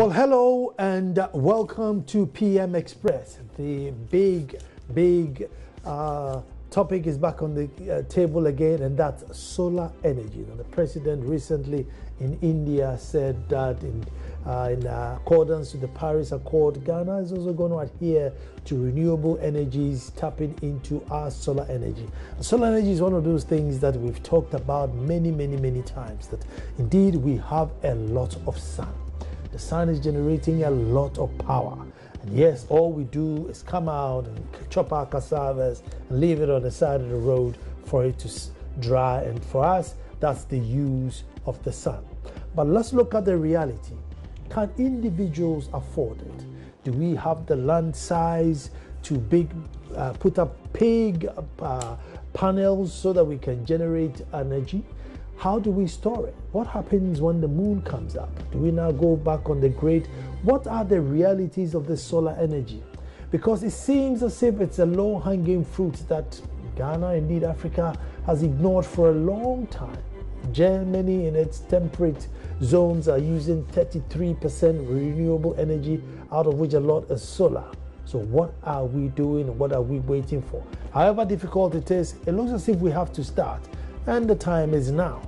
Well, hello and welcome to PM Express. The big, big uh, topic is back on the uh, table again, and that's solar energy. Now, the president recently in India said that in, uh, in accordance with the Paris Accord, Ghana is also going to adhere to renewable energies, tapping into our solar energy. Solar energy is one of those things that we've talked about many, many, many times. That indeed we have a lot of sun. The sun is generating a lot of power. And yes, all we do is come out and chop our cassavas and leave it on the side of the road for it to dry. And for us, that's the use of the sun. But let's look at the reality. Can individuals afford it? Do we have the land size to big, uh, put up big uh, panels so that we can generate energy? How do we store it? What happens when the moon comes up? Do we now go back on the grid? What are the realities of the solar energy? Because it seems as if it's a low hanging fruit that Ghana, indeed Africa, has ignored for a long time. Germany, in its temperate zones, are using 33% renewable energy, out of which a lot is solar. So, what are we doing? What are we waiting for? However difficult it is, it looks as if we have to start, and the time is now.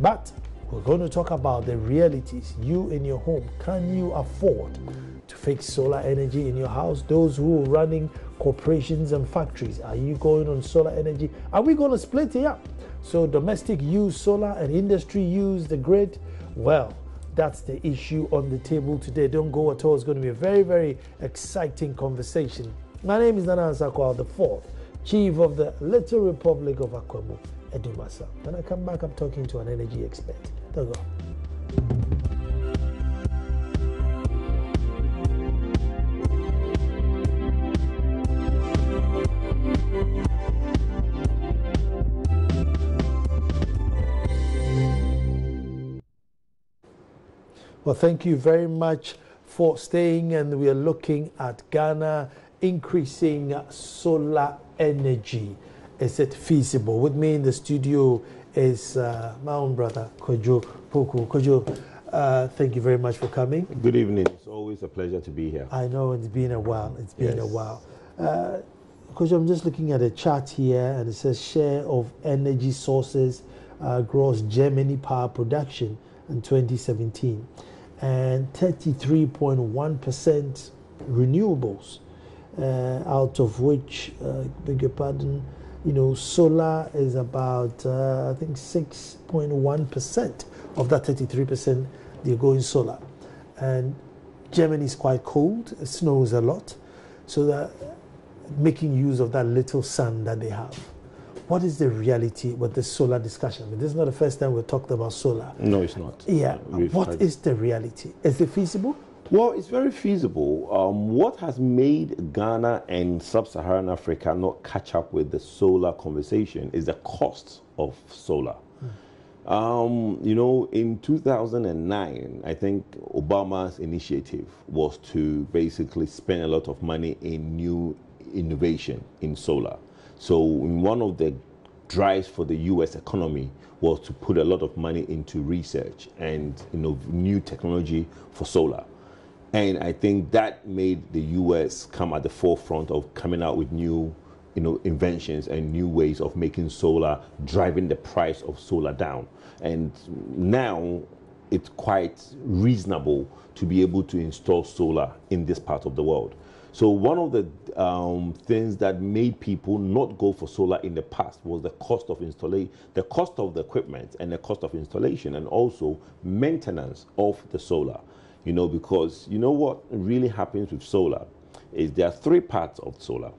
But we're going to talk about the realities. You in your home, can you afford to fix solar energy in your house? Those who are running corporations and factories, are you going on solar energy? Are we going to split it up? So, domestic use solar and industry use the grid? Well, that's the issue on the table today. Don't go at all. It's going to be a very, very exciting conversation. My name is Nana Ansah Kwao, the fourth chief of the Little Republic of Akwamu. myself. When I come back, I'm talking to an energy expert. There you go. Well, thank you very much for staying, and we are looking at Ghana increasing solar energy is it feasible? With me in the studio is uh, my own brother, Kojo Poku. Kojo, uh, thank you very much for coming. Good evening. It's always a pleasure to be here. I know it's been a while. It's been yes. a while. Uh, Kojo, I'm just looking at a chart here and it says share of energy sources uh, gross Germany power production in 2017 and 33.1% renewables, uh, out of which, uh, beg your pardon, you know, solar is about, uh, I think, 6.1% of that 33%, they're going solar. And Germany is quite cold, it snows a lot, so that making use of that little sun that they have. What is the reality with the solar discussion? I mean, this is not the first time we've talked about solar. No, it's not. Yeah. We've what is the reality? Is it feasible? Well, it's very feasible. Um, what has made Ghana and sub Saharan Africa not catch up with the solar conversation is the cost of solar. Um, you know, in 2009, I think Obama's initiative was to basically spend a lot of money in new innovation in solar. So, one of the drives for the US economy was to put a lot of money into research and you know, new technology for solar. And I think that made the US come at the forefront of coming out with new you know, inventions and new ways of making solar, driving the price of solar down. And now it's quite reasonable to be able to install solar in this part of the world. So one of the um, things that made people not go for solar in the past was the cost of installation, the cost of the equipment and the cost of installation and also maintenance of the solar. You know, because you know what really happens with solar is there are three parts of solar.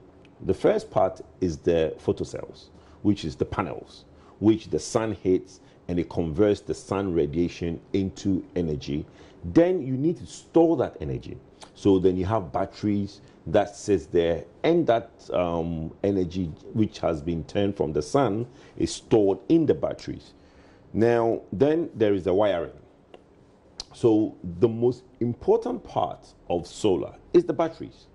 The first part is the photocells, which is the panels, which the sun hits and it converts the sun radiation into energy. Then you need to store that energy. So then you have batteries that sits there, and that um, energy which has been turned from the sun is stored in the batteries. Now, then there is the wiring. So the most important part of solar is the batteries.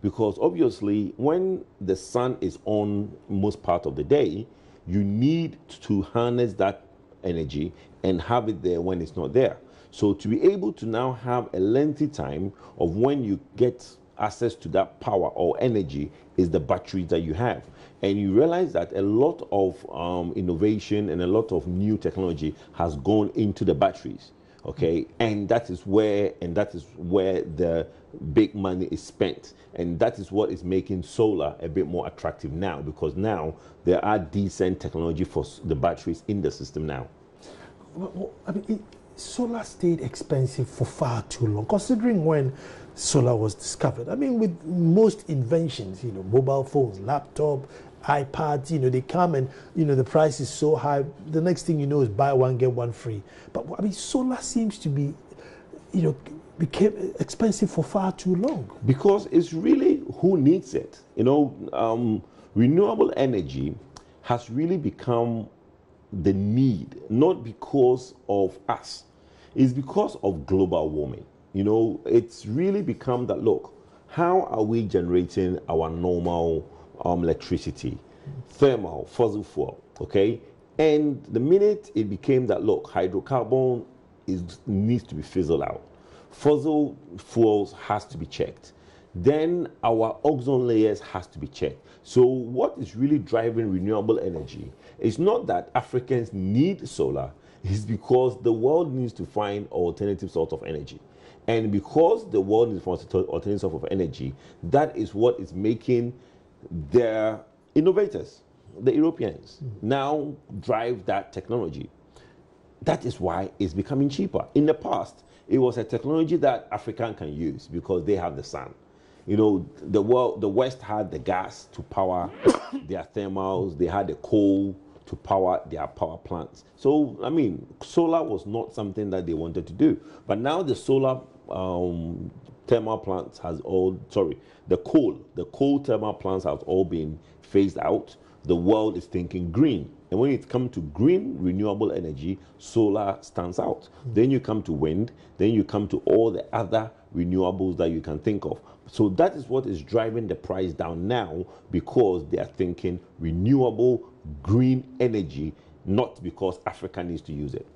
Because obviously, when the sun is on most part of the day, you need to harness that energy and have it there when it's not there. So to be able to now have a lengthy time of when you get access to that power or energy is the batteries that you have. And you realize that a lot of um, innovation and a lot of new technology has gone into the batteries. Okay, and that is where and that is where the big money is spent, and that is what is making solar a bit more attractive now because now there are decent technology for the batteries in the system now. Well, I mean, it, solar stayed expensive for far too long, considering when solar was discovered. I mean, with most inventions, you know, mobile phones, laptop, iPads, you know, they come and, you know, the price is so high. The next thing you know is buy one, get one free. But, I mean, solar seems to be, you know, became expensive for far too long. Because it's really who needs it. You know, um, renewable energy has really become the need, not because of us. It's because of global warming. You know, it's really become that look, how are we generating our normal um, electricity, thermal, fossil fuel, okay? And the minute it became that, look, hydrocarbon is, needs to be fizzled out. Fossil fuels has to be checked. Then our ozone layers has to be checked. So what is really driving renewable energy is not that Africans need solar, it's because the world needs to find alternative source of energy. And because the world needs alternative source of energy, that is what is making their innovators, the Europeans, mm. now drive that technology. That is why it's becoming cheaper. In the past, it was a technology that African can use because they have the sun. You know, the world, the West had the gas to power their thermals. They had the coal to power their power plants. So, I mean, solar was not something that they wanted to do. But now the solar um, thermal plants has all, sorry, the coal, the coal thermal plants have all been phased out. The world is thinking green. And when it comes to green renewable energy, solar stands out. Mm-hmm. Then you come to wind, then you come to all the other renewables that you can think of. So that is what is driving the price down now because they are thinking renewable green energy, not because Africa needs to use it.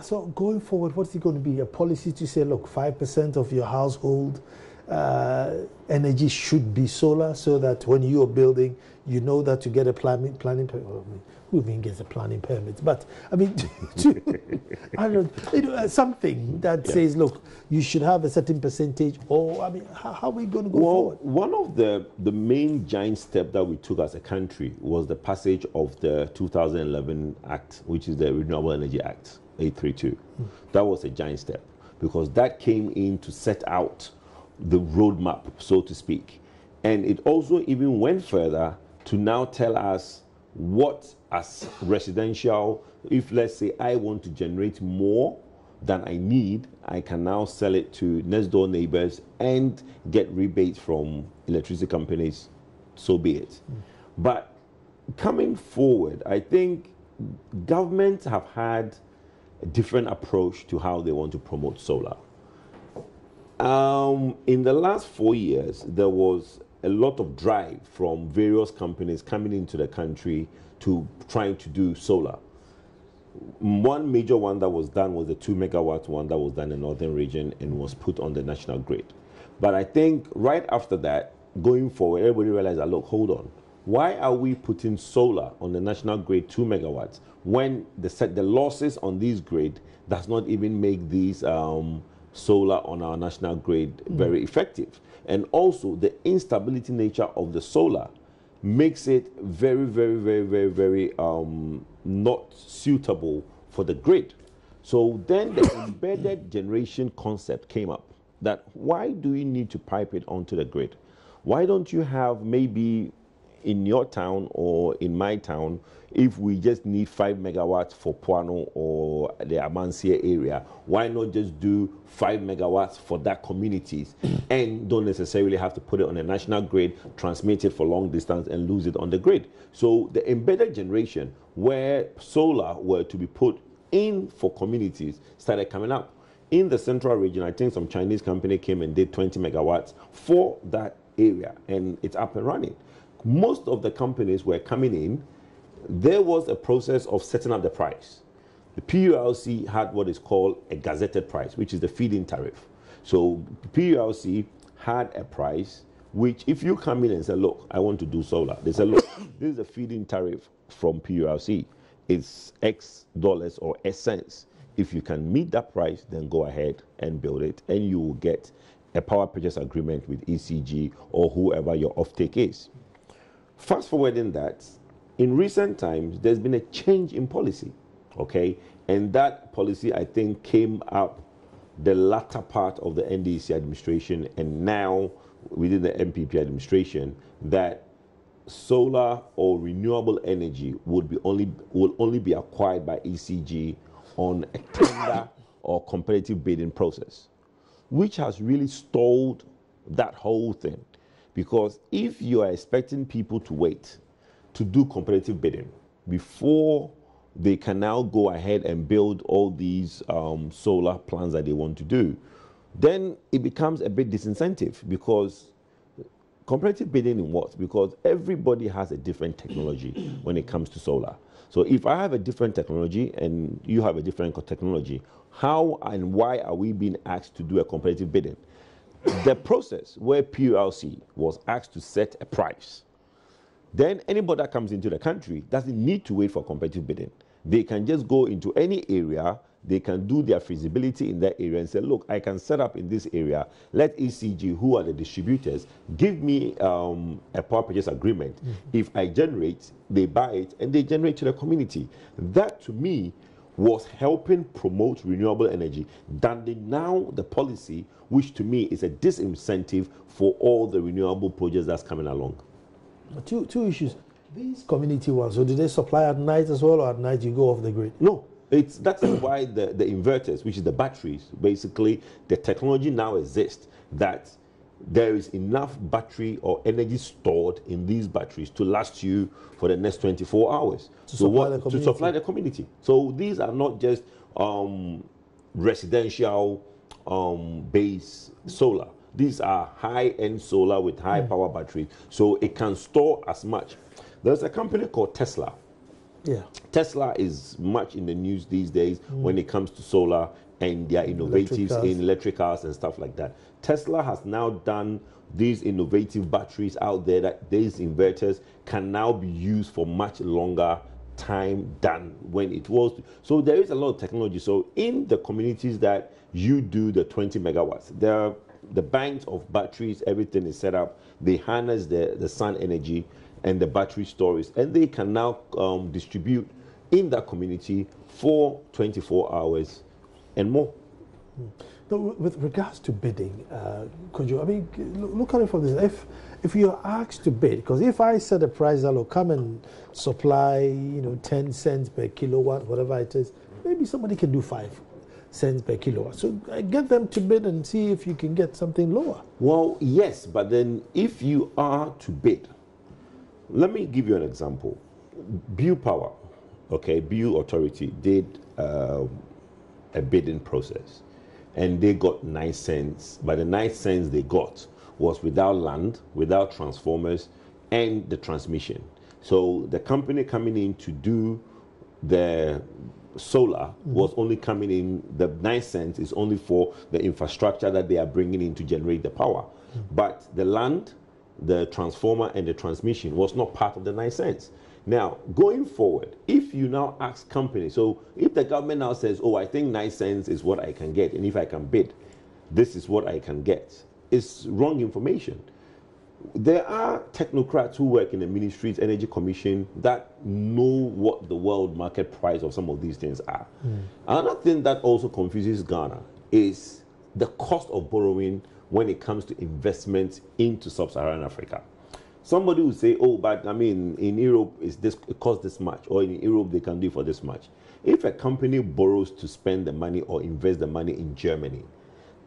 So going forward, what's it going to be? A policy to say, look, 5% of your household uh, energy should be solar so that when you are building, you know that to get a planning, planning permit, who even gets a planning permit? But I mean, I don't you know, uh, something that yeah. says, look, you should have a certain percentage, or I mean, how, how are we going to go well, forward? One of the, the main giant steps that we took as a country was the passage of the 2011 Act, which is the Renewable Energy Act. 832. Mm. That was a giant step because that came in to set out the roadmap, so to speak. And it also even went further to now tell us what, as residential, if let's say I want to generate more than I need, I can now sell it to next door neighbors and get rebates from electricity companies, so be it. Mm. But coming forward, I think governments have had a different approach to how they want to promote solar. Um, in the last four years, there was a lot of drive from various companies coming into the country to trying to do solar. One major one that was done was the two megawatt one that was done in the northern region and was put on the national grid. But I think right after that, going forward, everybody realized that look, hold on, why are we putting solar on the national grid 2 megawatts when the, set, the losses on this grid does not even make these um, solar on our national grid mm. very effective? And also the instability nature of the solar makes it very, very, very, very, very um, not suitable for the grid. So then the embedded generation concept came up that why do you need to pipe it onto the grid? Why don't you have maybe in your town or in my town, if we just need five megawatts for Puano or the Amansia area, why not just do five megawatts for that communities and don't necessarily have to put it on a national grid, transmit it for long distance and lose it on the grid? So the embedded generation where solar were to be put in for communities started coming up. In the central region, I think some Chinese company came and did 20 megawatts for that area and it's up and running most of the companies were coming in, there was a process of setting up the price. the PURC had what is called a gazetted price, which is the feed-in tariff. So PURC had a price which, if you come in and say, "Look, I want to do solar," they say, "Look, this is a feed-in tariff from PURC. It's X dollars or S cents. If you can meet that price, then go ahead and build it, and you will get a power purchase agreement with ECG or whoever your offtake is." Fast forwarding that, in recent times, there's been a change in policy, okay? And that policy, I think, came up the latter part of the NDC administration and now within the NPP administration that solar or renewable energy would be only will only be acquired by ECG on a tender or competitive bidding process, which has really stalled that whole thing. Because if you are expecting people to wait to do competitive bidding before they can now go ahead and build all these um, solar plants that they want to do, then it becomes a bit disincentive because competitive bidding in what? Because everybody has a different technology when it comes to solar. So if I have a different technology and you have a different technology, how and why are we being asked to do a competitive bidding? The process where PURC was asked to set a price, then anybody that comes into the country doesn't need to wait for competitive bidding. They can just go into any area, they can do their feasibility in that area and say, look, I can set up in this area. Let ECG, who are the distributors, give me um, a power purchase agreement. Mm-hmm. If I generate, they buy it and they generate to the community. That to me was helping promote renewable energy than the now the policy, which to me is a disincentive for all the renewable projects that's coming along. Two, two issues. These community ones, so do they supply at night as well, or at night you go off the grid? No, it's that's why the, the inverters, which is the batteries, basically the technology now exists that there is enough battery or energy stored in these batteries to last you for the next 24 hours to, so supply, what, to supply the community. So these are not just um, residential um, base solar. These are high-end solar with high mm. power batteries, so it can store as much. There's a company called Tesla. Yeah. Tesla is much in the news these days mm. when it comes to solar and their innovatives electric in electric cars and stuff like that. Tesla has now done these innovative batteries out there that these inverters can now be used for much longer time than when it was. So there is a lot of technology. So in the communities that you do the 20 megawatts, there are the banks of batteries, everything is set up. They harness the, the sun energy and the battery storage, and they can now um, distribute in that community for 24 hours and more. Mm. With regards to bidding, uh, could you, I mean, look at it from this. If, if you're asked to bid, because if I set a price will come and supply, you know, 10 cents per kilowatt, whatever it is, maybe somebody can do five cents per kilowatt. So get them to bid and see if you can get something lower. Well, yes, but then if you are to bid, let me give you an example. Bui Power, okay, Bui Authority did uh, a bidding process and they got nine cents. But the nine cents they got was without land, without transformers, and the transmission. So the company coming in to do the solar mm-hmm. was only coming in, the nine cents is only for the infrastructure that they are bringing in to generate the power. Mm-hmm. But the land, the transformer, and the transmission was not part of the nine cents. Now, going forward, if you now ask companies, so if the government now says, oh, I think nine cents is what I can get, and if I can bid, this is what I can get, it's wrong information. There are technocrats who work in the ministry's energy commission that know what the world market price of some of these things are. Mm. Another thing that also confuses Ghana is the cost of borrowing when it comes to investment into sub-Saharan Africa somebody will say, oh, but I mean, in Europe, it's this, it costs this much, or in Europe, they can do for this much. If a company borrows to spend the money or invest the money in Germany,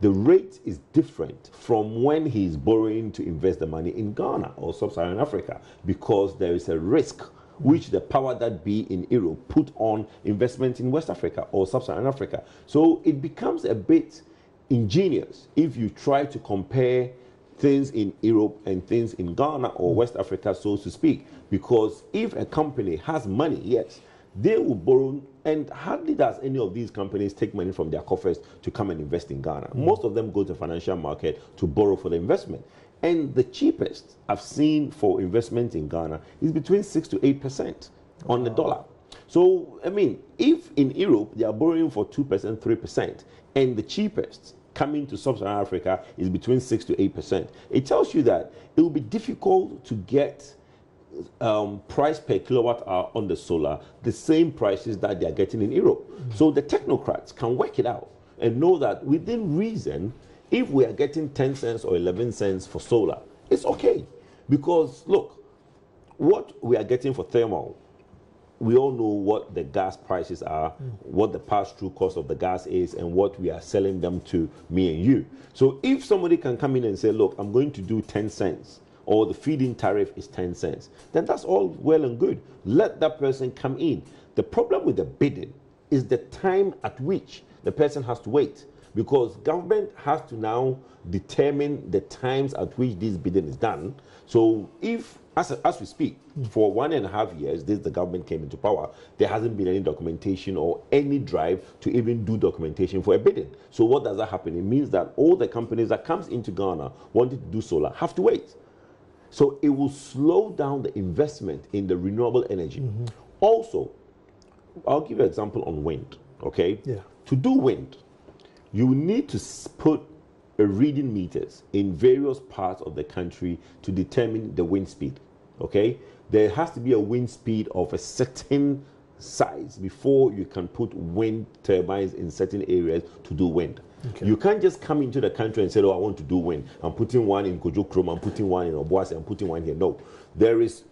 the rate is different from when he's borrowing to invest the money in Ghana or Sub-Saharan Africa because there is a risk which the power that be in Europe put on investment in West Africa or Sub-Saharan Africa. So it becomes a bit ingenious if you try to compare things in Europe and things in Ghana or West Africa, so to speak. Because if a company has money, yes, they will borrow, and hardly does any of these companies take money from their coffers to come and invest in Ghana. Mm. Most of them go to the financial market to borrow for the investment. And the cheapest I've seen for investment in Ghana is between 6 to 8% on the dollar. So, I mean, if in Europe they are borrowing for 2%, 3%, and the cheapest coming to sub-Saharan Africa is between 6 to 8%, it tells you that it will be difficult to get um, price per kilowatt hour on the solar the same prices that they are getting in Europe. Mm-hmm. So the technocrats can work it out and know that within reason, if we are getting 10 cents or 11 cents for solar, it's okay. Because look, what we are getting for thermal we all know what the gas prices are, mm. what the pass-through cost of the gas is, and what we are selling them to me and you. So if somebody can come in and say, look, I'm going to do 10 cents, or the feed-in tariff is 10 cents, then that's all well and good. Let that person come in. The problem with the bidding is the time at which the person has to wait because government has to now determine the times at which this bidding is done. So if as, as we speak, for one and a half years, this the government came into power, there hasn't been any documentation or any drive to even do documentation for a bidding. So what does that happen? It means that all the companies that comes into Ghana wanting to do solar have to wait. So it will slow down the investment in the renewable energy. Mm-hmm. Also, I'll give you an example on wind. Okay. Yeah. To do wind, you need to put a reading meters in various parts of the country to determine the wind speed. Okay, there has to be a wind speed of a certain size before you can put wind turbines in certain areas to do wind. Okay. You can't just come into the country and say, "Oh, I want to do wind. I'm putting one in Kojo Krom. I'm putting one in Obuasi. I'm putting one here." No, there is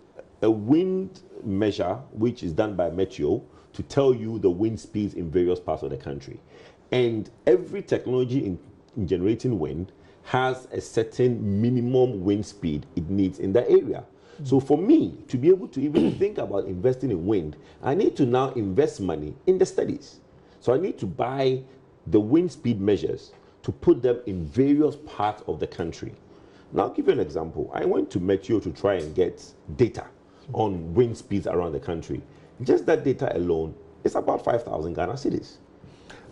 a wind measure which is done by Meteo to tell you the wind speeds in various parts of the country, and every technology in in generating wind has a certain minimum wind speed it needs in that area. So for me to be able to even think about investing in wind, I need to now invest money in the studies. So I need to buy the wind speed measures to put them in various parts of the country. Now, I'll give you an example. I went to Meteo to try and get data on wind speeds around the country. Just that data alone is about 5,000 Ghana cedis.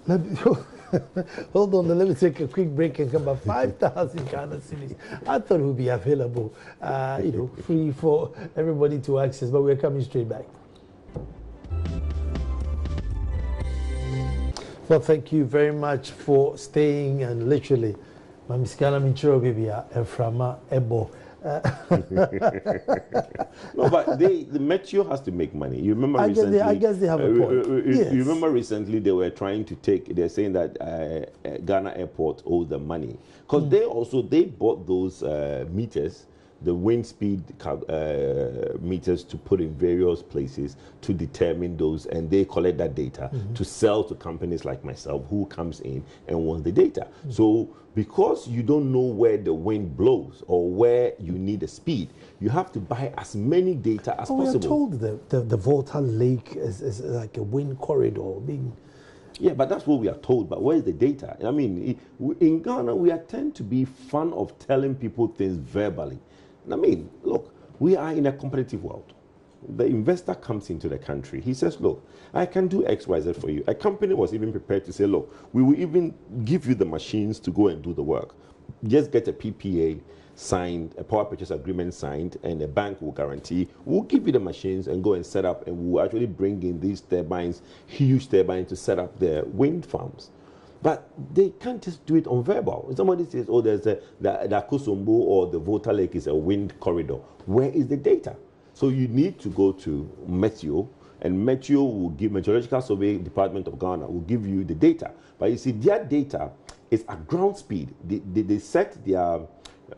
Hold on, let me take a quick break and come back. 5,000 Ghana cedis. I thought it would be available, uh, you know, free for everybody to access, but we're coming straight back. Well, thank you very much for staying and literally, Mamiskana Minchiro Bibia, Eframa Ebo. no, but they, the Meteo has to make money. You remember I recently? Guess they, I guess they have a uh, point. Uh, uh, yes. You remember recently they were trying to take. They're saying that uh, uh Ghana Airport owes them money because mm. they also they bought those uh, meters the wind speed uh, meters to put in various places to determine those, and they collect that data mm-hmm. to sell to companies like myself who comes in and wants the data. Mm-hmm. So because you don't know where the wind blows or where you need the speed, you have to buy as many data as oh, possible. We are told that the, the Volta Lake is, is like a wind corridor being. Yeah, but that's what we are told. But where is the data? I mean, in Ghana, we tend to be fond of telling people things verbally. I mean, look, we are in a competitive world. The investor comes into the country. He says, Look, I can do X, Y, Z for you. A company was even prepared to say, Look, we will even give you the machines to go and do the work. Just get a PPA signed, a power purchase agreement signed, and the bank will guarantee we'll give you the machines and go and set up, and we'll actually bring in these turbines, huge turbines, to set up the wind farms. But they can't just do it on verbal. Somebody says, oh, there's a, the, the or the Volta Lake is a wind corridor. Where is the data? So you need to go to Meteo, and Meteo will give, Meteorological Survey Department of Ghana will give you the data. But you see, their data is at ground speed. They, they, they set their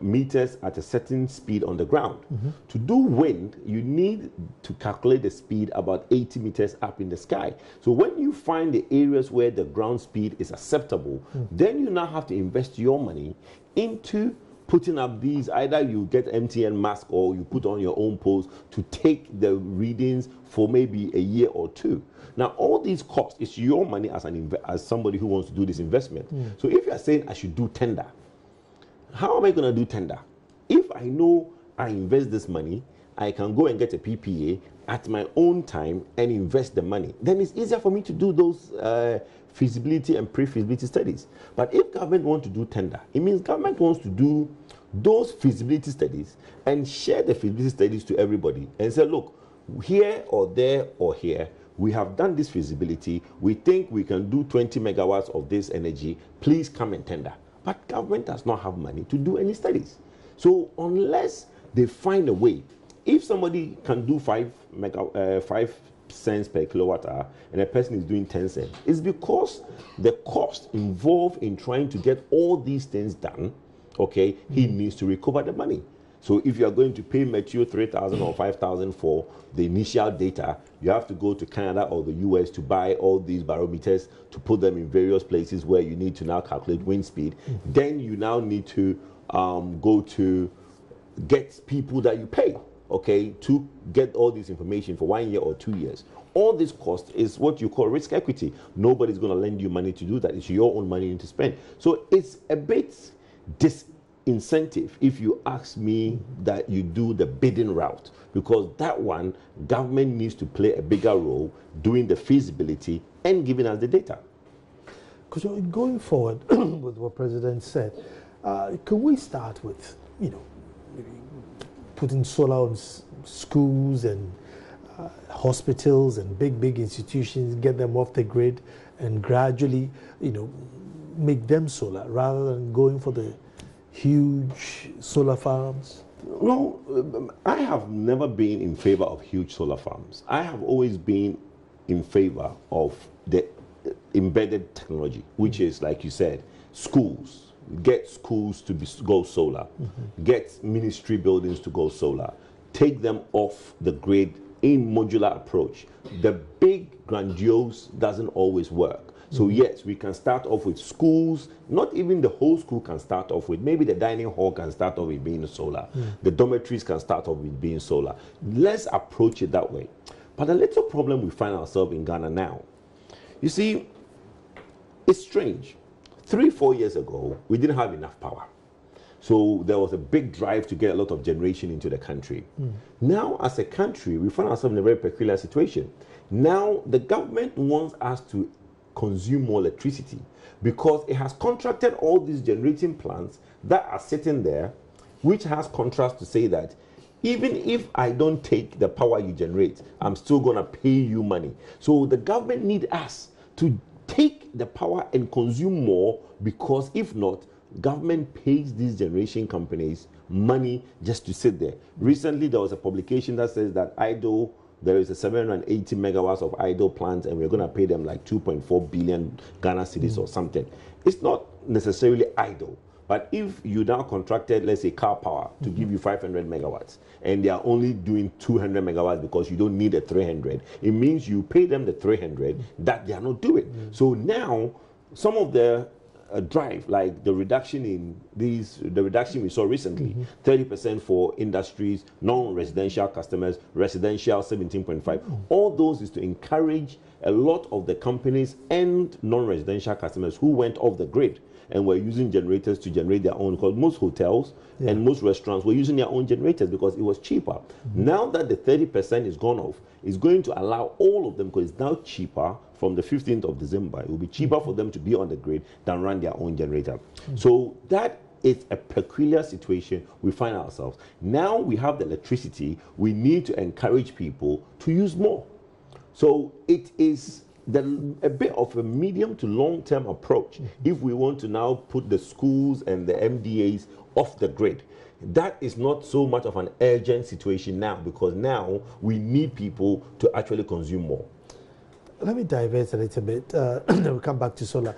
meters at a certain speed on the ground. Mm-hmm. To do wind, you need to calculate the speed about 80 meters up in the sky. So when you find the areas where the ground speed is acceptable, mm-hmm. then you now have to invest your money into putting up these either you get MTN mask or you put on your own post to take the readings for maybe a year or two. Now, all these costs is your money as an as somebody who wants to do this investment. Mm. So, if you are saying I should do tender, how am I going to do tender? If I know I invest this money, I can go and get a PPA, at my own time and invest the money, then it's easier for me to do those uh, feasibility and pre-feasibility studies. But if government wants to do tender, it means government wants to do those feasibility studies and share the feasibility studies to everybody and say, look, here or there or here, we have done this feasibility. We think we can do 20 megawatts of this energy. Please come and tender. But government does not have money to do any studies. So unless they find a way, if somebody can do five mega, uh, five cents per kilowatt hour and a person is doing 10 cents, it's because the cost involved in trying to get all these things done, okay, he needs to recover the money. So if you are going to pay Meteo 3,000 or 5,000 for the initial data, you have to go to Canada or the US to buy all these barometers to put them in various places where you need to now calculate wind speed. Mm-hmm. Then you now need to um, go to get people that you pay, okay, to get all this information for one year or two years. All this cost is what you call risk equity. Nobody's going to lend you money to do that. It's your own money to spend. So it's a bit dis incentive if you ask me that you do the bidding route. Because that one government needs to play a bigger role doing the feasibility and giving us the data. Because going forward with what president said uh, can we start with you know putting solar on schools and uh, hospitals and big big institutions get them off the grid and gradually you know make them solar rather than going for the huge solar farms? No, I have never been in favor of huge solar farms. I have always been in favor of the embedded technology, which is, like you said, schools. Get schools to be, go solar, mm-hmm. get ministry buildings to go solar, take them off the grid in modular approach. The big grandiose doesn't always work. So yes, we can start off with schools. Not even the whole school can start off with. Maybe the dining hall can start off with being solar. Mm. The dormitories can start off with being solar. Let's approach it that way. But the little problem we find ourselves in Ghana now, you see, it's strange. Three, four years ago, we didn't have enough power. So there was a big drive to get a lot of generation into the country. Mm. Now, as a country, we find ourselves in a very peculiar situation. Now, the government wants us to consume more electricity because it has contracted all these generating plants that are sitting there, which has contrast to say that even if I don't take the power you generate, I'm still going to pay you money. So the government need us to take the power and consume more because if not, government pays these generation companies money just to sit there. Recently, there was a publication that says that idle there is a 780 megawatts of idle plants and we're going to pay them like 2.4 billion Ghana cedis mm. or something. It's not necessarily idle. But if you now contracted, let's say, Karpower to mm-hmm. give you 500 megawatts, and they are only doing 200 megawatts because you don't need a 300, it means you pay them the 300 that they are not doing. Mm-hmm. So now, some of the a drive, like the reduction in these, the reduction we saw recently, mm-hmm. 30 percent for industries, non-residential customers, residential 17.5. Mm-hmm. All those is to encourage a lot of the companies and non-residential customers who went off the grid and were using generators to generate their own. Because most hotels yeah. and most restaurants were using their own generators because it was cheaper. Mm-hmm. Now that the 30 percent is gone off, it's going to allow all of them because it's now cheaper from the 15th of December. It will be cheaper for them to be on the grid than run their own generator. Mm-hmm. So that is a peculiar situation we find ourselves. Now we have the electricity, we need to encourage people to use more. So it is the, a bit of a medium to long term approach mm-hmm. if we want to now put the schools and the MDAs off the grid. That is not so much of an urgent situation now because now we need people to actually consume more. Let me divert a little bit. Uh, we'll come back to solar.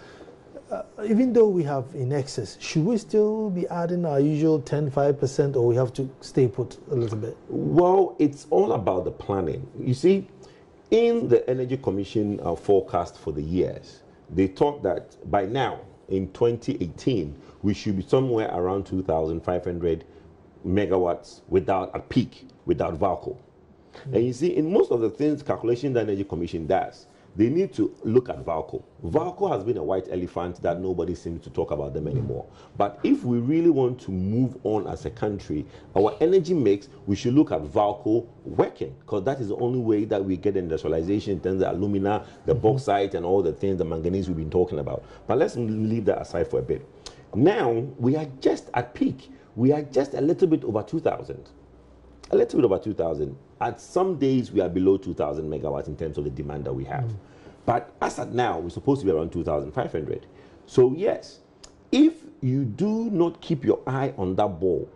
Uh, even though we have in excess, should we still be adding our usual 10 5% or we have to stay put a little bit? Well, it's all about the planning. You see, in the Energy Commission uh, forecast for the years, they thought that by now, in 2018, we should be somewhere around 2,500 megawatts without a peak, without VALCO. Mm. And you see, in most of the things calculation the Energy Commission does, they need to look at Valco. Valco has been a white elephant that nobody seems to talk about them anymore. But if we really want to move on as a country, our energy mix, we should look at Valco working because that is the only way that we get industrialization in terms of alumina, the mm-hmm. bauxite, and all the things, the manganese we've been talking about. But let's leave that aside for a bit. Now, we are just at peak. We are just a little bit over 2,000 a little bit over 2,000. At some days, we are below 2,000 megawatts in terms of the demand that we have. Mm. But as at now, we're supposed to be around 2,500. So, yes, if you do not keep your eye on that ball,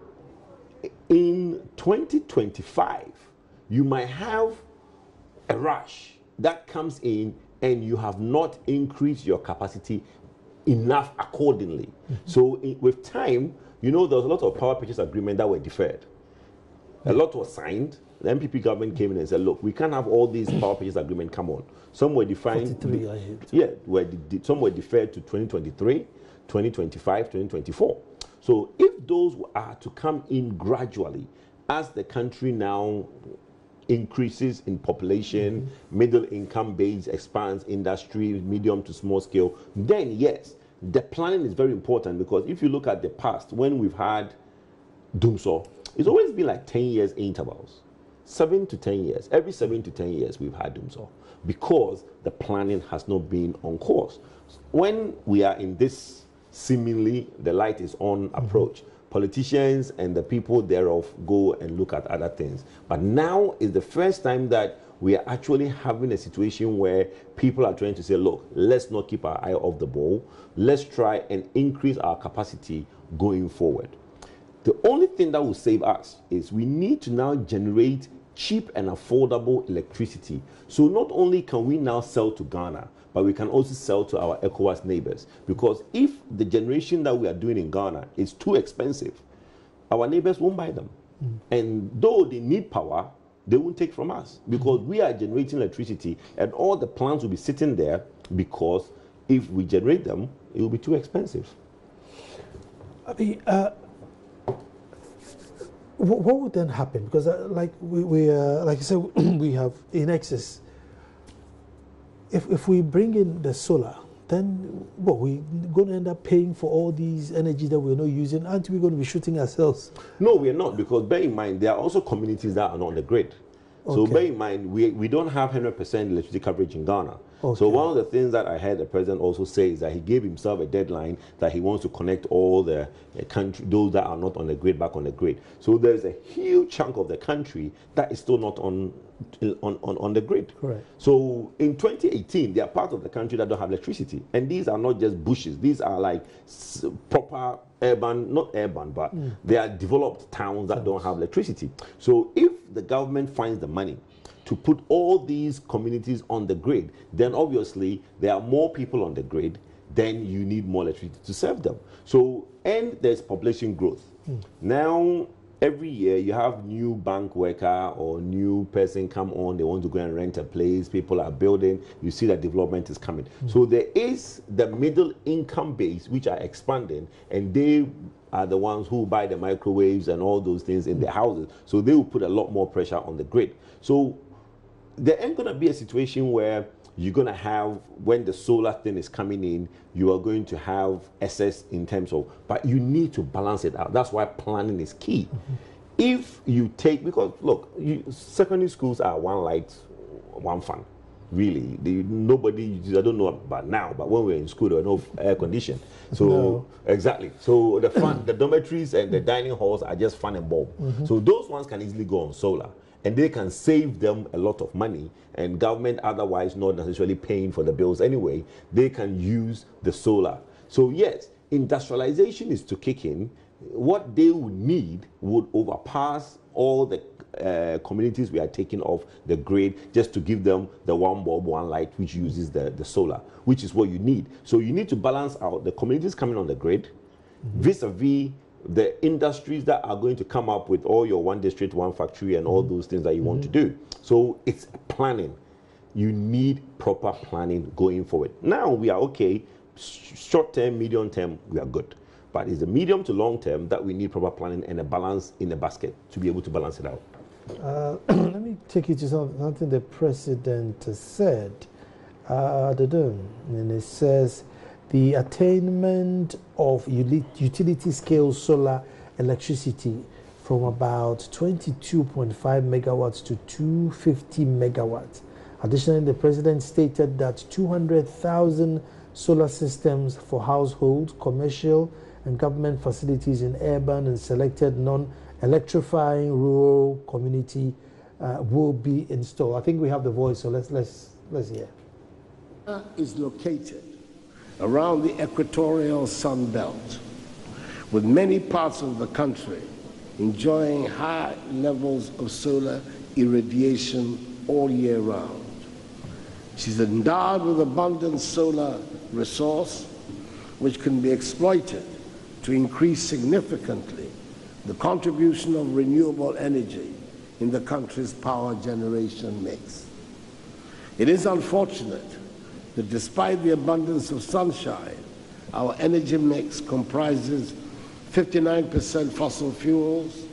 in 2025, you might have a rush that comes in and you have not increased your capacity enough accordingly. Mm-hmm. So, in, with time, you know, there's a lot of power purchase agreement that were deferred. A lot was signed. The NPP government came in and said, look, we can't have all these power purchase agreement come on. Some were defined. yeah, were some were deferred to 2023, 2025, 2024. So if those are to come in gradually, as the country now increases in population, mm-hmm. middle income base expands, industry, medium to small scale, then yes, the planning is very important because if you look at the past, when we've had Dumsor, it's always been like 10 years intervals. Seven to 10 years. Every seven to 10 years, we've had Dumsor because the planning has not been on course. When we are in this seemingly the light is on mm-hmm. approach, politicians and the people thereof go and look at other things. But now is the first time that we are actually having a situation where people are trying to say, look, let's not keep our eye off the ball. Let's try and increase our capacity going forward. The only thing that will save us is we need to now generate cheap and affordable electricity. So not only can we now sell to Ghana, but we can also sell to our ECOWAS neighbors. Because if the generation that we are doing in Ghana is too expensive, our neighbors won't buy them. Mm. And though they need power, they won't take from us because we are generating electricity and all the plants will be sitting there because if we generate them, it will be too expensive. I mean, uh, what, what would then happen? Because uh, like we, we uh, like I said, we have in excess. If if we bring in the solar, then what we going to end up paying for all these energy that we're not using? Aren't we going to be shooting ourselves? No, we are not. Because bear in mind, there are also communities that are not on the grid. Okay. So bear in mind, we, we don't have 100% electricity coverage in Ghana. Okay. So one of the things that I heard the president also say is that he gave himself a deadline that he wants to connect all the uh, country, those that are not on the grid back on the grid. So there's a huge chunk of the country that is still not on on, on, on the grid. Correct. So in 2018, there are parts of the country that don't have electricity. And these are not just bushes. These are like proper urban, not urban, but mm. they are developed towns that don't have electricity. So if the government finds the money to put all these communities on the grid, then obviously there are more people on the grid, then you need more electricity to serve them. So, and there's population growth. Mm. Now, every year you have new bank worker or new person come on. They want to go and rent a place. People are building. You see that development is coming. Mm. so there is the middle income base which are expanding and they are the ones who buy the microwaves and all those things in mm. their houses. So they will put a lot more pressure on the grid. So there ain't going to be a situation where you're going to have when the solar thing is coming in you are going to have excess in terms of but you need to balance it out. That's why planning is key. Mm-hmm. if you take because look you, secondary schools are one light one fan really. Nobody i don't know about now but when we were in school there was no air condition. So no. exactly. So the fun the dormitories and the dining halls are just fun and bulb. Mm-hmm. so those ones can easily go on solar and they can save them a lot of money and government otherwise not necessarily paying for the bills anyway they can use the solar so yes industrialization is to kick in what they would need would overpass all the uh, communities we are taking off the grid just to give them the one bulb, one light, which uses the, the solar, which is what you need. So you need to balance out the communities coming on the grid vis a vis the industries that are going to come up with all your one district, one factory, and all those things that you mm-hmm. want to do. So it's planning. You need proper planning going forward. Now we are okay. Short term, medium term, we are good. But it's the medium to long term that we need proper planning and a balance in the basket to be able to balance it out. Uh, let me take you to something the president said. uh, and it says the attainment of utility scale solar electricity from about 22.5 megawatts to 250 megawatts. Additionally, the president stated that 200,000 solar systems for households, commercial, and government facilities in urban and selected non electrifying rural community uh, will be installed. I think we have the voice, so let's, let's, let's hear. Is located around the equatorial sun belt, with many parts of the country enjoying high levels of solar irradiation all year round. She's endowed with abundant solar resource which can be exploited to increase significantly the contribution of renewable energy in the country's power generation mix. It is unfortunate that despite the abundance of sunshine, our energy mix comprises 59% fossil fuels,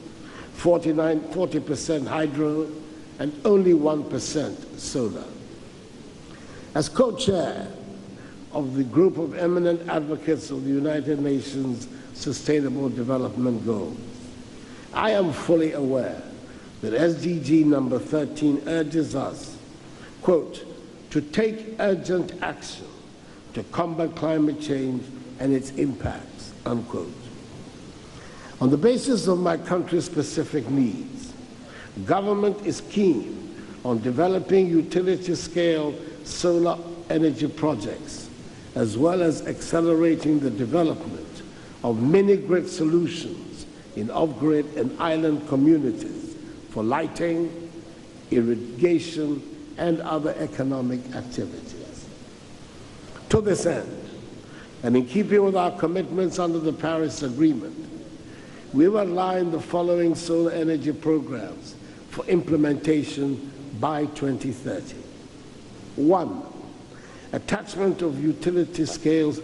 49, 40% hydro, and only 1% solar. As co chair of the group of eminent advocates of the United Nations Sustainable Development Goals, I am fully aware that SDG number 13 urges us, quote, to take urgent action to combat climate change and its impacts, unquote. On the basis of my country's specific needs, government is keen on developing utility scale solar energy projects, as well as accelerating the development of mini grid solutions in off-grid and island communities for lighting, irrigation, and other economic activities. To this end, and in keeping with our commitments under the Paris Agreement, we've outlined the following solar energy programs for implementation by 2030. One, attachment of utility scales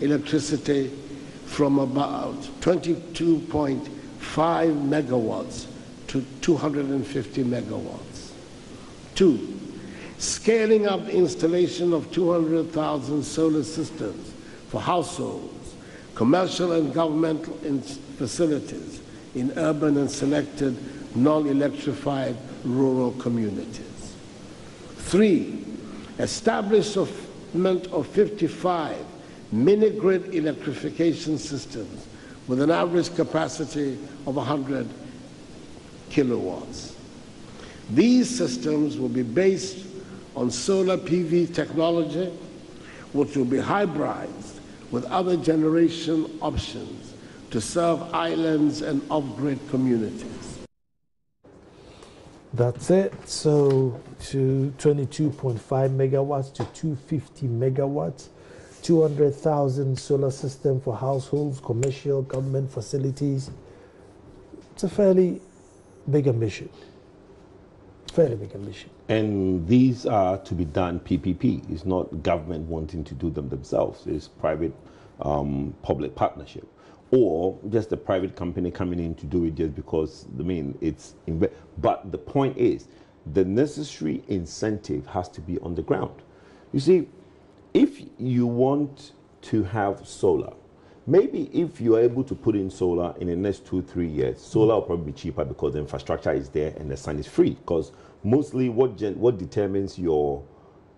electricity from about 22.5 megawatts to 250 megawatts. Two, scaling up the installation of 200,000 solar systems for households, commercial and governmental facilities in urban and selected non-electrified rural communities. Three, establishment of 55 mini-grid electrification systems with an average capacity of 100 kilowatts. These systems will be based on solar PV technology, which will be hybridized with other generation options to serve islands and off-grid communities. That's it. So to 22.5 megawatts to 250 megawatts, 200,000 solar system for households, commercial, government facilities. It's a fairly big ambition. Fairly big ambition. And these are to be done PPP. It's not government wanting to do them themselves. It's private um, public partnership or just a private company coming in to do it just because I mean it's inve- but the point is the necessary incentive has to be on the ground. You see, if you want to have solar, maybe if you're able to put in solar in the next two, three years, solar will probably be cheaper because the infrastructure is there and the sun is free. Because mostly what gen- what determines your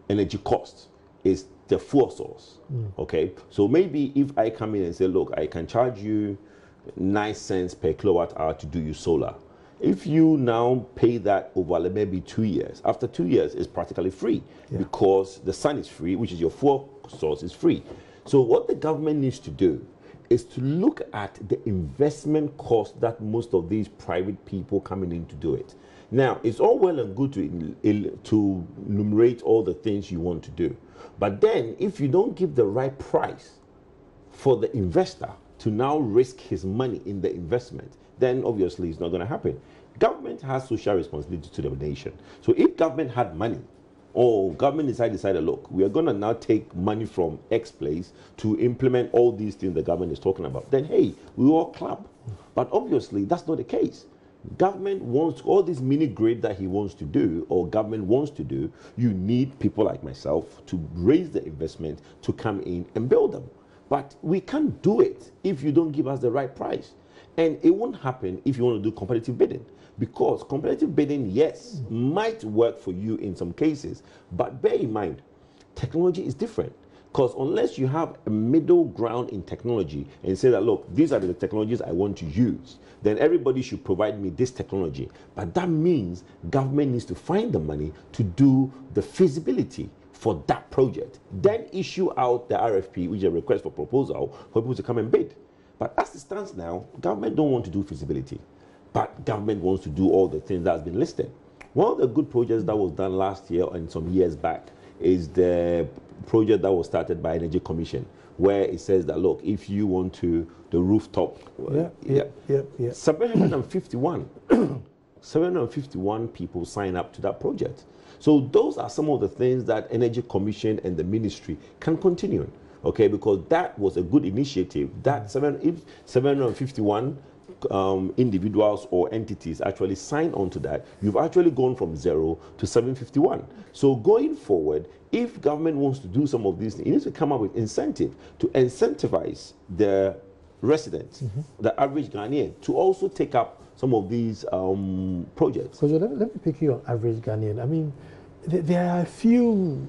energy cost is the fuel source. Mm. Okay, so maybe if I come in and say, look, I can charge you nine cents per kilowatt hour to do you solar. If you now pay that over maybe two years, after two years, it's practically free yeah. because the sun is free, which is your fuel source is free. So what the government needs to do is to look at the investment cost that most of these private people coming in to do it. Now, it's all well and good to, to enumerate all the things you want to do. But then, if you don't give the right price for the investor to now risk his money in the investment, then obviously it's not going to happen. Government has social responsibility to the nation. So if government had money, or government decided, decided, look, we are going to now take money from X place to implement all these things the government is talking about, then hey, we all clap. But obviously, that's not the case. Government wants all this mini grid that he wants to do, or government wants to do. You need people like myself to raise the investment to come in and build them. But we can't do it if you don't give us the right price. And it won't happen if you want to do competitive bidding. Because competitive bidding, yes, might work for you in some cases, but bear in mind, technology is different. Because unless you have a middle ground in technology and say that, look, these are the technologies I want to use, then everybody should provide me this technology. But that means government needs to find the money to do the feasibility for that project. Then issue out the RFP, which is a request for proposal, for people to come and bid. But as it stands now, government don't want to do feasibility, but government wants to do all the things that's been listed. One of the good projects that was done last year and some years back is the project that was started by Energy Commission, where it says that look, if you want to the rooftop, uh, Yeah, yeah, yeah, yeah. 751, 751 people sign up to that project. So those are some of the things that Energy Commission and the ministry can continue. Okay, because that was a good initiative. That seven, if 751 um, individuals or entities actually sign on to that, you've actually gone from zero to 751. So going forward, if government wants to do some of these, things, it needs to come up with incentive to incentivize the residents, the average Ghanaian, to also take up some of these um, projects. So let, let me pick you on average Ghanaian. I mean, th- there are a few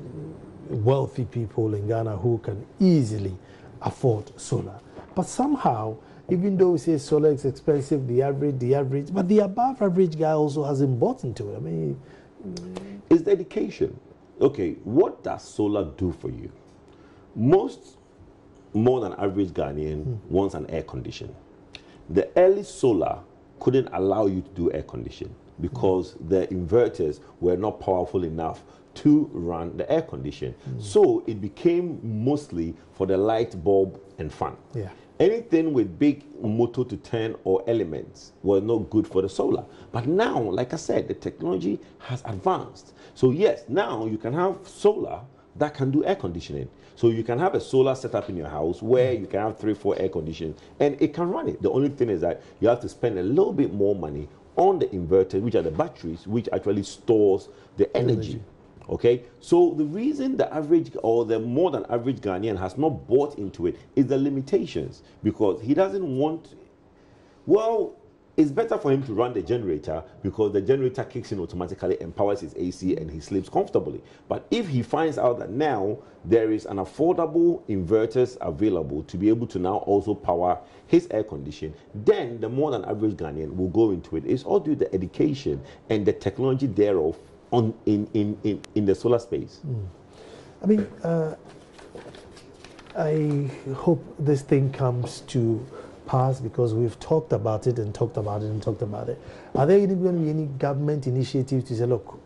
wealthy people in Ghana who can easily afford solar. But somehow, even though we say solar is expensive, the average, the average, but the above average guy also hasn't bought into it. I mean, is dedication. Okay, what does solar do for you? Most more than average Ghanaian hmm. wants an air condition. The early solar couldn't allow you to do air condition because hmm. the inverters were not powerful enough to run the air condition. Hmm. So it became mostly for the light bulb and fan. Yeah. Anything with big motor to turn or elements were not good for the solar. But now, like I said, the technology has advanced. So yes, now you can have solar that can do air conditioning. So you can have a solar setup in your house where you can have three, four air conditions and it can run it. The only thing is that you have to spend a little bit more money on the inverters, which are the batteries, which actually stores the energy. Okay, so the reason the average or the more than average Ghanaian has not bought into it is the limitations because he doesn't want. Well, it's better for him to run the generator because the generator kicks in automatically, empowers his AC, and he sleeps comfortably. But if he finds out that now there is an affordable inverters available to be able to now also power his air condition, then the more than average Ghanaian will go into it. It's all due to the education and the technology thereof on in in in, in the solar space. I mean, uh, I hope this thing comes to pass because we've talked about it and talked about it and talked about it. Are there going to be any government initiatives to say, look,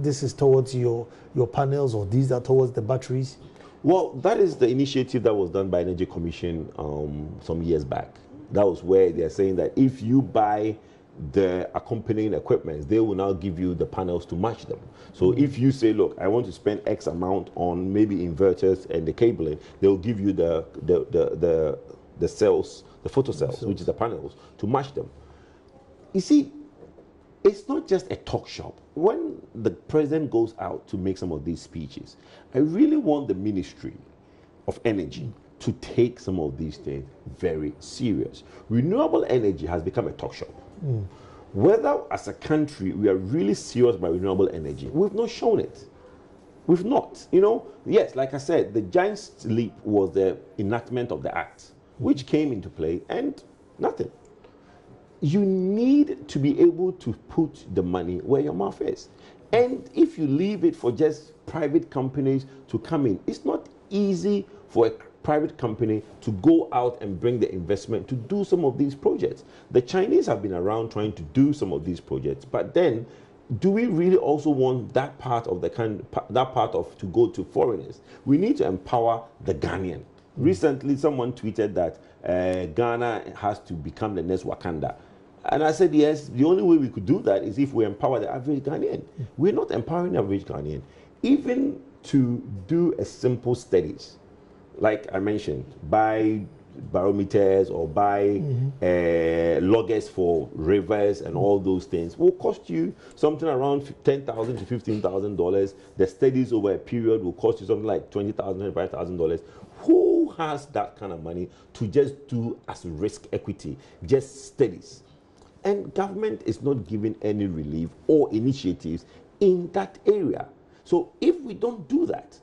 this is towards your your panels or these are towards the batteries? Well, that is the initiative that was done by Energy Commission um, some years back. That was where they're saying that if you buy the accompanying equipment, they will now give you the panels to match them. So mm. if you say, look, I want to spend X amount on maybe inverters and the cabling, they'll give you the the the the, the cells, the photo cells, which is the panels, to match them. You see, it's not just a talk shop. When the president goes out to make some of these speeches, I really want the Ministry of Energy to take some of these things very serious. Renewable energy has become a talk shop. Hmm. Whether as a country we are really serious about renewable energy, we've not shown it. We've not. You know, yes, like I said, the giant leap was the enactment of the act, which came into play and nothing you need to be able to put the money where your mouth is. And if you leave it for just private companies to come in, it's not easy for a private company to go out and bring the investment to do some of these projects. The Chinese have been around trying to do some of these projects, but then do we really also want that part of the kind that part of to go to foreigners? We need to empower the Ghanaian. Recently, someone tweeted that uh, Ghana has to become the next Wakanda. And I said, yes, the only way we could do that is if we empower the average Ghanaian. We're not empowering the average Ghanaian. Even to do a simple studies, like I mentioned, by barometers or buy uh, loggers for rivers and all those things will cost you something around ten thousand to fifteen thousand dollars. The studies over a period will cost you something like twenty thousand, twenty-five thousand dollars. Who has that kind of money to just do as risk equity, just studies? And government is not giving any relief or initiatives in that area. So if we don't do that,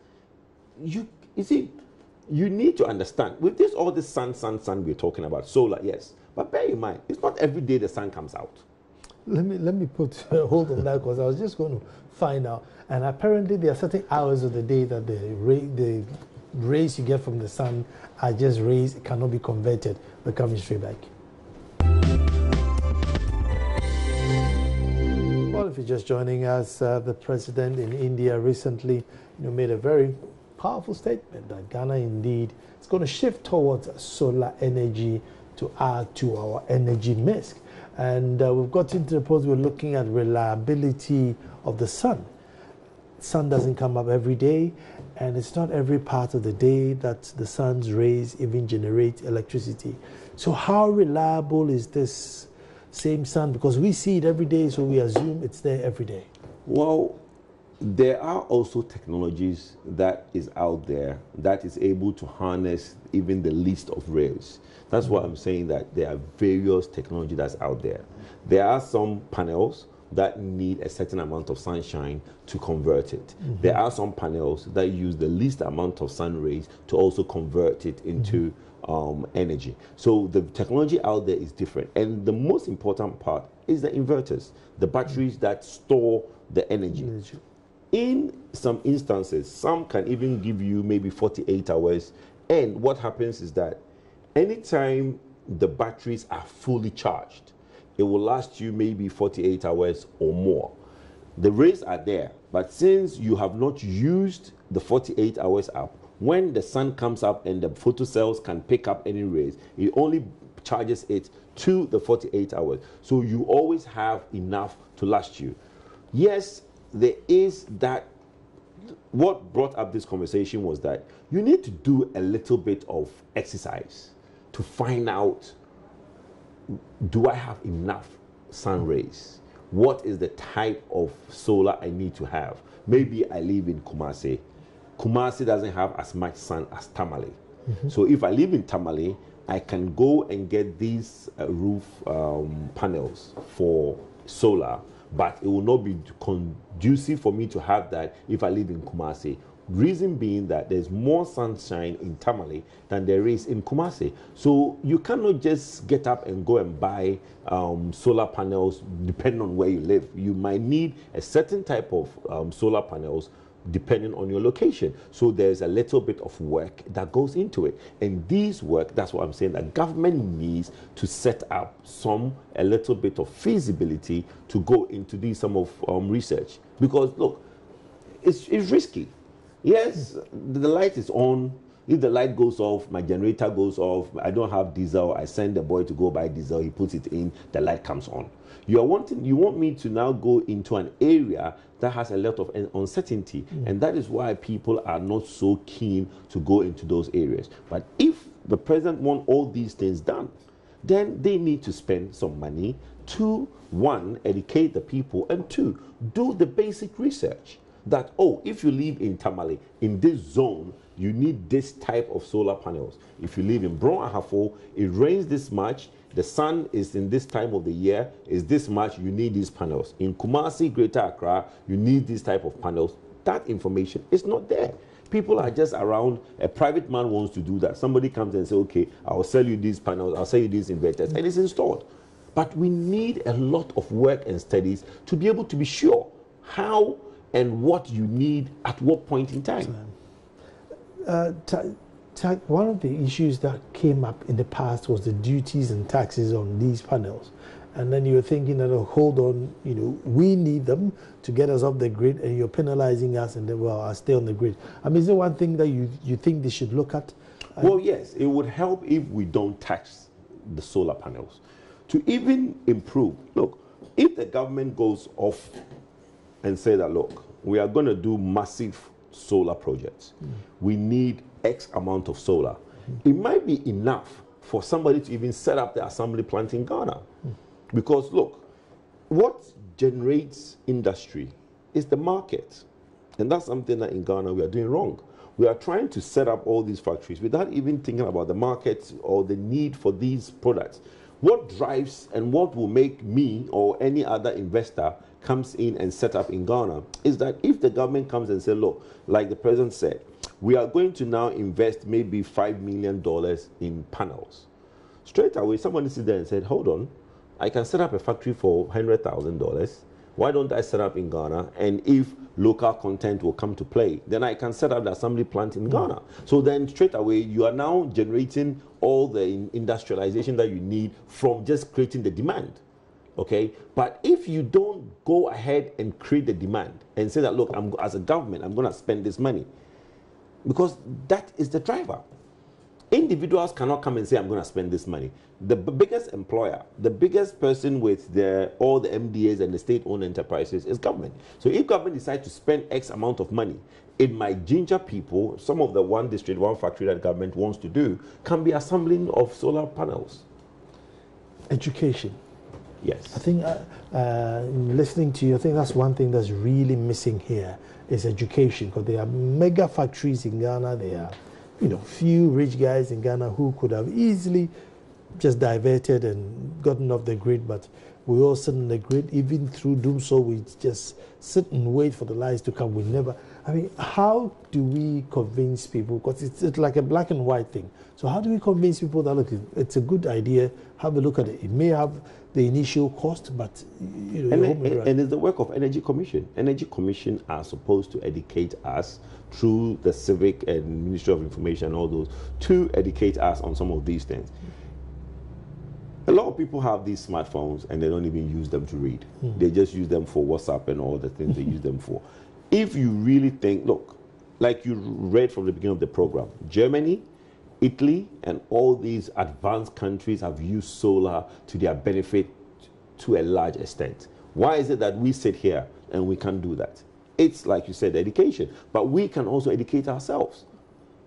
you you see, you need to understand with this all this sun, sun, sun we're talking about, solar, yes. But bear in mind, it's not every day the sun comes out. Let me let me put uh, hold on that because I was just going to find out. And apparently, there are certain hours of the day that the ray, the rays you get from the sun are just rays cannot be converted. We're coming straight back. Well, if you're just joining us, uh, the president in India recently you know, made a very powerful statement that Ghana indeed is going to shift towards solar energy to add to our energy mix. And uh, we've got into the point we're looking at reliability of the sun. Sun doesn't come up every day, and it's not every part of the day that the sun's rays even generate electricity. So, how reliable is this same sun? Because we see it every day, so we assume it's there every day. Well, there are also technologies that is out there that is able to harness even the least of rays. That's why I'm saying that there are various technology that's out there. There are some panels that need a certain amount of sunshine to convert it. Mm-hmm. There are some panels that use the least amount of sun rays to also convert it into mm-hmm. um, energy. So the technology out there is different. And the most important part is the inverters, the batteries that store the energy. energy. In some instances, some can even give you maybe 48 hours. And what happens is that anytime the batteries are fully charged, it will last you maybe 48 hours or more. The rays are there, but since you have not used the 48 hours up, when the sun comes up and the photocells can pick up any rays, it only charges it to the 48 hours. So you always have enough to last you. Yes, there is that. What brought up this conversation was that you need to do a little bit of exercise to find out do I have enough sun rays? What is the type of solar I need to have? Maybe I live in Kumasi. Kumasi doesn't have as much sun as Tamale. Mm-hmm. So if I live in Tamale, I can go and get these uh, roof um, panels for solar, but it will not be conducive for me to have that if I live in Kumasi Reason being that there's more sunshine in Tamale than there is in Kumasi. So you cannot just get up and go and buy um, solar panels depending on where you live. You might need a certain type of um, solar panels depending on your location. So there's a little bit of work that goes into it. And these work, that's what I'm saying, that government needs to set up some, a little bit of feasibility to go into these some of um, research. Because look, it's, it's risky. Yes, the light is on. If the light goes off, my generator goes off, I don't have diesel, I send the boy to go buy diesel, he puts it in, the light comes on. You are wanting you want me to now go into an area that has a lot of uncertainty, mm. and that is why people are not so keen to go into those areas. But if the president want all these things done, then they need to spend some money to one educate the people and two do the basic research that, oh, if you live in Tamale, in this zone, you need this type of solar panels. If you live in Brong Ahafo, it rains this much, the sun is in this time of the year, is this much, you need these panels. In Kumasi, Greater Accra, you need this type of panels. That information is not there. People are just around. A private man wants to do that. Somebody comes and says, okay, I'll sell you these panels, I'll sell you these inverters, and it's installed. But we need a lot of work and studies to be able to be sure how and what you need at what point in time. Uh, one of the issues that came up in the past was the duties and taxes on these panels. And then you're thinking that, oh, hold on, you know, we need them to get us off the grid, and you're penalizing us, and then, well, I'll stay on the grid. I mean, is there one thing that you, you think they should look at? Well, yes, it would help if we don't tax the solar panels. To even improve, look, if the government goes off and say that, look, we are going to do massive solar projects. Mm. We need X amount of solar. Mm. It might be enough for somebody to even set up the assembly plant in Ghana. Because look, what generates industry is the market. And that's something that in Ghana we are doing wrong. We are trying to set up all these factories without even thinking about the market or the need for these products. What drives and what will make me or any other investor comes in and set up in Ghana is that if the government comes and says, look, like the president said, we are going to now invest maybe $5 million in panels. Straight away, someone sits there and said, hold on, I can set up a factory for $100,000. Why don't I set up in Ghana? And if local content will come to play, then I can set up the assembly plant in hmm. Ghana. So then straight away, you are now generating all the industrialization that you need from just creating the demand. Okay, but if you don't go ahead and create the demand and say that, look, I'm as a government, I'm going to spend this money, because that is the driver. Individuals cannot come and say, I'm going to spend this money. The biggest employer, the biggest person with the, all the MDAs and the state owned enterprises is government. So if government decides to spend X amount of money, it might ginger people. Some of the one district, one factory that government wants to do can be assembling of solar panels. Education. Yes. I think uh, uh, listening to you, I think that's one thing that's really missing here is education because there are mega factories in Ghana. There are, you know, few rich guys in Ghana who could have easily just diverted and gotten off the grid, but we all sit on the grid. Even through doing so, we just sit and wait for the lights to come. We never. I mean, how do we convince people? Because it's, it's like a black and white thing. So how do we convince people that look, it's a good idea? Have a look at it. It may have the initial cost, but you know, and, and, and, it's the work of Energy Commission. Energy Commission are supposed to educate us through the Civic and Ministry of Information and all those to educate us on some of these things. A lot of people have these smartphones and they don't even use them to read. Mm. They just use them for WhatsApp and all the things they use them for. If you really think, look, like you read from the beginning of the program, Germany, Italy, and all these advanced countries have used solar to their benefit to a large extent. Why is it that we sit here and we can't do that? It's like you said, education, but we can also educate ourselves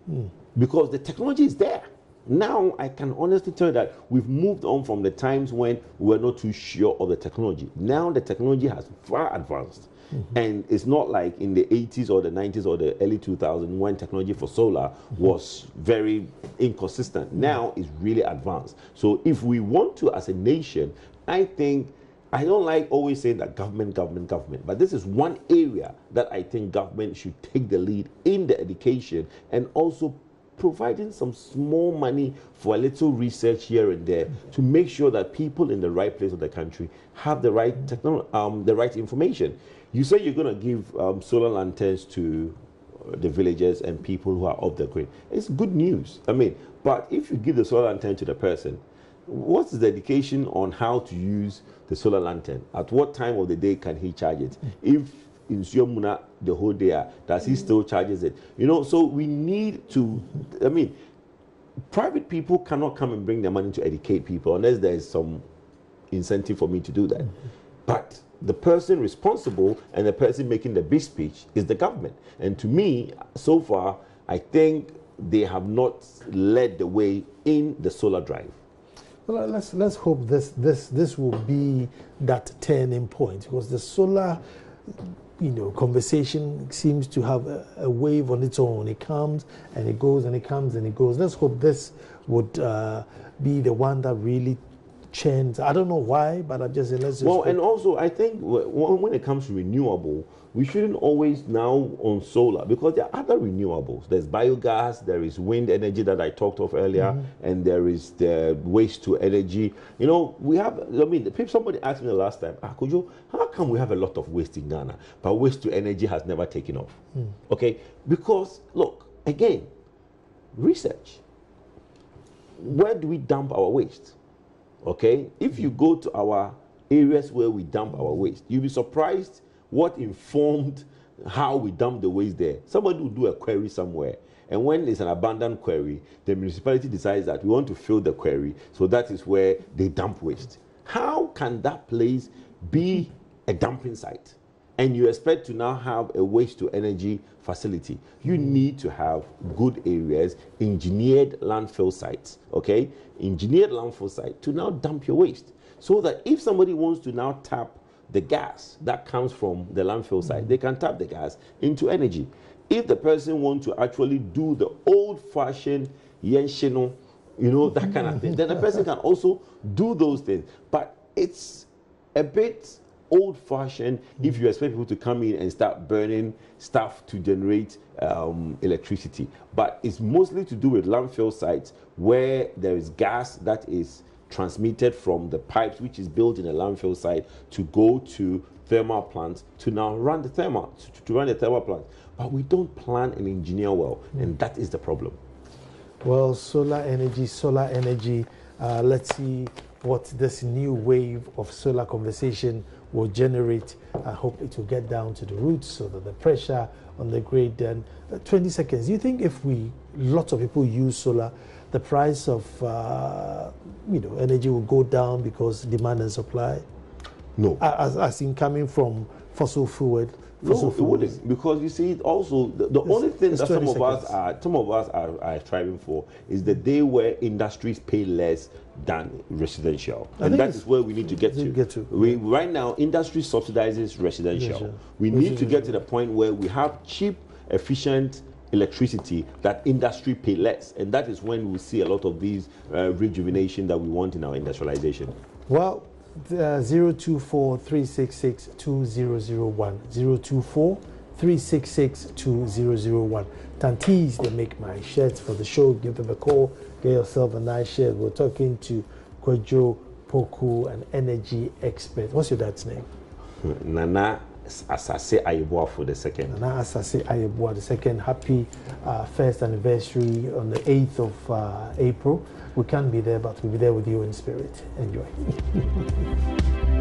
mm. because the technology is there. Now I can honestly tell you that we've moved on from the times when we were not too sure of the technology. Now the technology has far advanced. Mm-hmm. And it's not like in the 80s or the 90s or the early 2000s when technology for solar mm-hmm. was very inconsistent. Mm-hmm. Now it's really advanced. So if we want to, as a nation, I think I don't like always saying that government, government, government, but this is one area that I think government should take the lead in the education and also providing some small money for a little research here and there to make sure that people in the right place of the country have the right technology, um, the right information. You say you're going to give um, solar lanterns to uh, the villagers and people who are off the grid. It's good news. I mean, but if you give the solar lantern to the person, what's the education on how to use the solar lantern? At what time of the day can he charge it? If in Siomuna the whole day, ah, does he still charges it? You know, so we need to, I mean, private people cannot come and bring their money to educate people unless there is some incentive for me to do that. But the person responsible and the person making the big speech is the government. And to me, so far, I think they have not led the way in the solar drive. Well, uh, let's let's hope this this this will be that turning point because the solar you know, conversation seems to have a, a, wave on its own. It comes and it goes and it comes and it goes. Let's hope this would uh, be the one that really changes. I don't know why, but I just let's just. Well, hope. and also I think when it comes to renewable, we shouldn't always now on solar because there are other renewables. There's biogas, there is wind energy that I talked of earlier, mm-hmm. and there is the waste to energy. You know, we have, I mean, somebody asked me the last time, ah, you, how come we have a lot of waste in Ghana, but waste to energy has never taken off? Mm. Okay, because look, again, research. Where do we dump our waste? Okay, if you go to our areas where we dump our waste, you'll be surprised what informed how we dump the waste there. Somebody will do a query somewhere. And when it's an abandoned quarry, the municipality decides that we want to fill the quarry, so that is where they dump waste. How can that place be a dumping site? And you expect to now have a waste to energy facility, you mm-hmm. need to have good areas, engineered landfill sites, okay? Engineered landfill site to now dump your waste. So that if somebody wants to now tap the gas that comes from the landfill site, mm-hmm. they can tap the gas into energy. If the person wants to actually do the old fashioned yenshino, you know, that kind of thing, then the mm-hmm. person can also do those things. But it's a bit old fashioned if you expect people to come in and start burning stuff to generate um, electricity. But it's mostly to do with landfill sites where there is gas that is transmitted from the pipes which is built in a landfill site to go to thermal plants to now run the thermal to, to run the thermal plant. But we don't plan and engineer well, and that is the problem. Well, solar energy, solar energy. Uh, let's see what this new wave of solar conversation will generate. I hope it will get down to the roots so that the pressure on the grid then uh, 20 seconds. Do you think if we lots of people use solar, the price of uh, you know energy will go down because demand and supply? No. As, as in coming from fossil fuel. No, it wouldn't because you see, also the, the only thing that some 20 of us are some of us are, are striving for is the day where industries pay less than residential, I and that is where we need to get to get to. We right now industry subsidizes residential. Residential. We need to get to the point where we have cheap, efficient electricity that industry pay less, and that is when we see a lot of these uh, rejuvenation that we want in our industrialization. Well, uh, 024 366 2001. 024 366 2001. Tantees, they make my shirts for the show. Give them a call. Get yourself a nice shirt. We're talking to Kojo Poku, an energy expert. What's your dad's name? Nana Asase Ayeboa for the second. Nana Asase Ayebua, the second happy uh, first anniversary on the 8th of uh, April. We can't be there, but we'll be there with you in spirit. Enjoy.